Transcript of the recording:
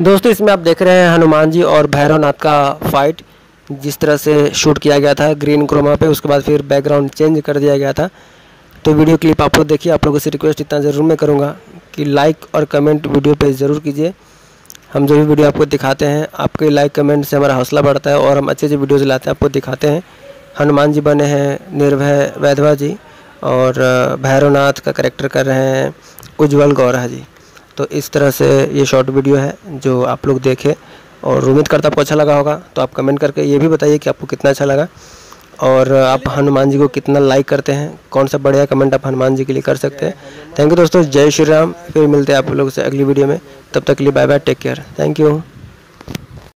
दोस्तों, इसमें आप देख रहे हैं हनुमान जी और भैरवनाथ का फाइट जिस तरह से शूट किया गया था ग्रीन क्रोमा पे, उसके बाद फिर बैकग्राउंड चेंज कर दिया गया था। तो वीडियो क्लिप आप लोग देखिए, आप लोगों से रिक्वेस्ट इतना ज़रूर मैं करूँगा कि लाइक और कमेंट वीडियो पे ज़रूर कीजिए। हम जो भी वीडियो आपको दिखाते हैं, आपके लाइक कमेंट से हमारा हौसला बढ़ता है और हम अच्छे अच्छे वीडियोज़ लाते हैं, आपको दिखाते हैं। हनुमान जी बने हैं निर्भय वैधवा जी और भैरवनाथ का करेक्टर कर रहे हैं उज्ज्वल गौरा जी। तो इस तरह से ये शॉर्ट वीडियो है जो आप लोग देखें और उम्मीद करता आपको अच्छा लगा होगा। तो आप कमेंट करके ये भी बताइए कि आपको कितना अच्छा लगा और आप हनुमान जी को कितना लाइक करते हैं, कौन सा बढ़िया कमेंट आप हनुमान जी के लिए कर सकते हैं। थैंक यू दोस्तों, जय श्री राम, फिर मिलते हैं आप लोगों से अगली वीडियो में। तब तक के लिए bye bye take care thank you